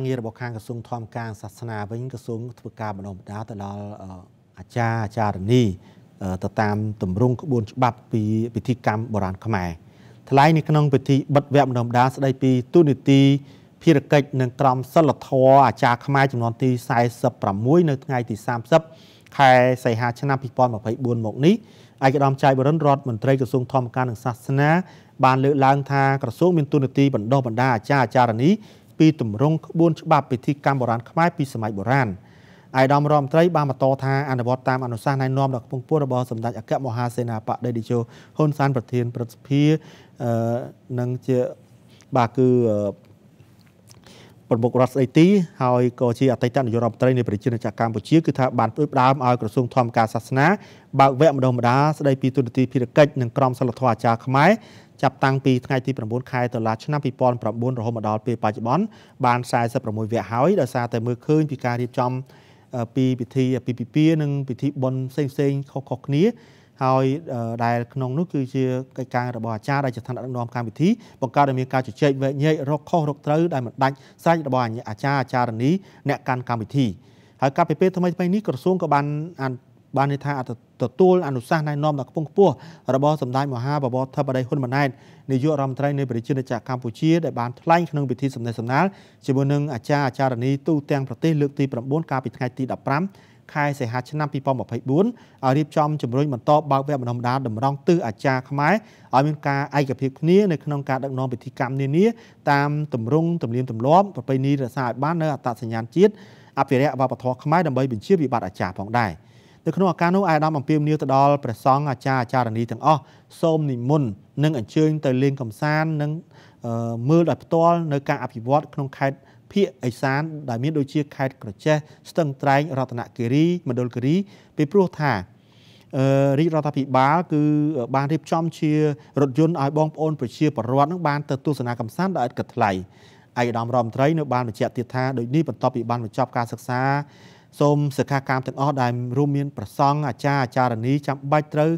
ងាររបស់ខាងក្រសួងធម្មការសាសនាវិញក្រសួងធ្វើការបណ្ដុះបណ្ដាលទៅដល់អាចារ្យអាចារ្យនីទៅតាមទម្រង់ក្បួនច្បាប់ពីពិធីកម្មបុរាណខ្មែរថ្លែងនៅក្នុងពិធីបិទវគ្គបណ្ដុះបណ្ដាលស្ដីពីទូនីតិភារកិច្ចនិងក្រមសិលធម៌អាចារ្យខ្មែរចំនួនទី46នៅថ្ងៃទី30ខែសីហាឆ្នាំ2024មកនេះឯកឧត្តមចៅបរិនរដ្ឋមន្ត្រីក្រសួងធម្មការនិងសាសនាបានលើកឡើងថាក្រសួងមានទូនាទីបណ្ដុះបណ្ដាលអាចារ្យអាចារ្យនី ពីទម្រង់ក្បួនច្បាប់ពិធីកម្មបុរាណខ្មែរពីសម័យបុរាណអាយដាមរដ្ឋមន្ត្រីបានបន្តថាអនុវត្តតាមអនុសាសន៍ណែនាំដល់កំពង់ពោះរបស់សម្ដេចអគ្គមហាសេនាបតីតេជោហ៊ុនសានប្រធានប្រសិទ្ធិនិងជាបាទគឺ ប្រមុខរដ្ឋស្ដីទីហើយក៏ជាអតីតនាយករដ្ឋមន្ត្រីនៃប្រជាជាតិកម្ពុជាគឺថាបានផ្ដើមឲ្យក្រសួងធម្មការសាសនាបើកវគ្គម្ដងម្ដងស្ដីពីទូតនទីភារកិច្ចនិងក្រមសីលធម៌អាចារ្យខ្មែរចាប់តាំងពីថ្ងៃទី9ខែតុលាឆ្នាំ2009រហូតមកដល់ពេលបច្ចុប្បន្នបាន46វគ្គហើយដោយសារតែមើលឃើញពីការរៀបចំពីពិធីពីពិពានិងពិធីបុណ្យផ្សេងផ្សេងខុសៗគ្នា ហើយដែលក្នុងនោះគឺជាកិច្ចការរបស់អាចារ្យដែលជាឋានៈដឹកនាំកម្មវិធីបង្កើតឲ្យមានការជជែកវែកញែករកខុសរកត្រូវដែលមិនដាច់ស្រេចរបស់អាចារ្យអាចារ្យនីអ្នកកាន់កម្មវិធីហើយកាលពីពេលថ្មីថ្មីនេះក្រសួងក៏បានបានន័យថាទទួលអនុសាសន៍ណែនាំដល់ខ្ពង់ខ្ពស់របស់សម្ដេចមហាបវរធិបតីហ៊ុនម៉ាណែតនាយករដ្ឋមន្ត្រីនៃប្រជាជាតិកម្ពុជាដែលបានថ្លែងក្នុងពិធីសម្ដែងសម្ដាលជាមួយនឹងអាចារ្យអាចារ្យនីទូទាំងប្រទេសលើកទី9កាលពីថ្ងៃទី15 ខែសីហាឆ្នាំ2024ឲ្យរៀបចំជំរុញបន្តបើកវគ្គបណ្ដុះបណ្ដាលតម្រង់ទិសអាចារ្យខ្មែរឲ្យមានការឯកភាពគ្នានៅក្នុងការដឹកនាំពិធីកម្មនានាតាមទម្រង់ទំនៀមទម្លាប់ប្រពៃណីរក្សាឲ្យបាននៅអត្តសញ្ញាណជាតិអភិរក្សវប្បធម៌ខ្មែរដើម្បីបញ្ជាវិបត្តិអាចារ្យផងដែរ។នៅក្នុងឱកាសនោះអាយដាមអំពាវនាវទៅដល់ព្រះសង្ឃអាចារ្យអាចារ្យនីទាំងអស់សូមនិមន្តនិងអញ្ជើញទៅលេងកំសាន្តនិងមើលដោយផ្ទាល់នៅការអភិវឌ្ឍក្នុងខេត្ត ភៀកអេសានដែលមានដូចជាខេត្តក្រចេះស្ទឹងត្រែងរតនគិរីមណ្ឌលគិរីពីព្រោះថារាជរដ្ឋាភិបាលគឺបានរៀបចំជារថយន្តឲ្យបងប្អូនប្រជាពលរដ្ឋនឹងបានទៅទស្សនាកំសាន្តដោយឥតគិតថ្លៃឯកឧត្តមរដ្ឋមន្ត្រីនៅបានបញ្ជាក់ទៀតថាដូចនេះបន្ទាប់ពីបានបញ្ចប់ការសិក្សាសូមសិក្ខាកាមទាំងអស់ដែលរួមមានប្រសង់អាចារ្យអាចារ្យនីចាំបាច់ត្រូវ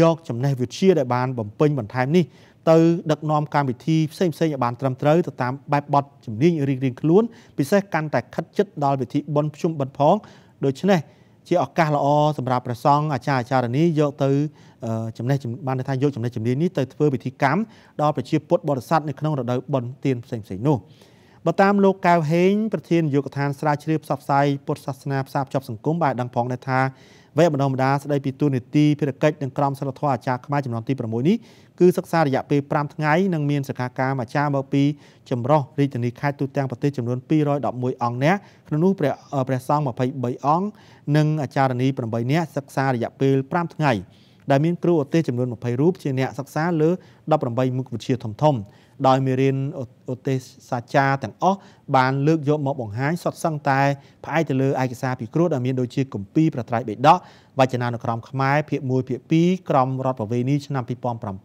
យកចំណេះវិជ្ជាដែលបានបំពេញបន្ថែមនេះទៅដឹកនាំកម្មវិធីផ្សេងផ្សេងឲ្យបានត្រឹមត្រូវទៅតាមបែបបទជំនាញរៀងៗខ្លួនពិសេសកាន់តែខិតជិតដល់វិធីបុណ្យភ្ជុំបិណ្ឌផងដូច្នេះជាឱកាសល្អសម្រាប់ព្រះសង្ឃអាចារ្យអាចារ្យនីយកទៅចំណេះបានថាយកចំណេះជំនាញនេះទៅធ្វើពិធីកម្មដល់ប្រជាពុទ្ធបរិស័ទនៅក្នុងរដូវបុណ្យទានផ្សេងៗនោះ បើតាមលោកកៅហេងប្រធាននាយកដ្ឋានស្រាវជ្រាវផ្សព្វផ្សាយពុទ្ធសាសនាផ្សារភ្ជាប់សង្គមបានដឹងផងដែរថាវគ្គបណ្ដុះបណ្ដាលស្ដីពីទូនីតិភារកិច្ចនិងក្រមសីលធម៌អាចារ្យខ្មែរចំនួនទី6នេះគឺសិក្សារយៈពេល5ថ្ងៃនិងមានសិក្ខាកាមអាចារ្យមកពីចម្រុះរាជធានីខេត្តទូទាំងប្រទេសចំនួន211អង្គនាក់ក្នុងនោះព្រះព្រះសង្ឃ23អង្គនិងអាចារ្យនី8នាក់សិក្សារយៈពេល5ថ្ងៃ ដែលមានគ្រូឧទ្ទេសចំនួន20រូបជាអ្នកសិក្សាលើ18មុខវិជ្ជាធំធំដោយមេរៀនឧទ្ទេសសាចាទាំងអស់បានលើកយកមកបង្ហាញសុទ្ធសឹងតែផ្អែកទៅលើឯកសារពិគ្រោះដែលមានដូចជាគម្ពីរប្រត្រៃបិដកវចនានុក្រមខ្មែរភាគ1ភាគ2ក្រមរដ្ឋប្រវេណីឆ្នាំ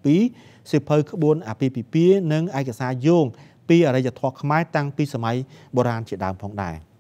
2007សិភៅក្បួនអាពាហ៍ពិពាហ៍និងឯកសារយោងពីអរិយធម៌ខ្មែរតាំងពីសម័យបុរាណជាដើមផងដែរ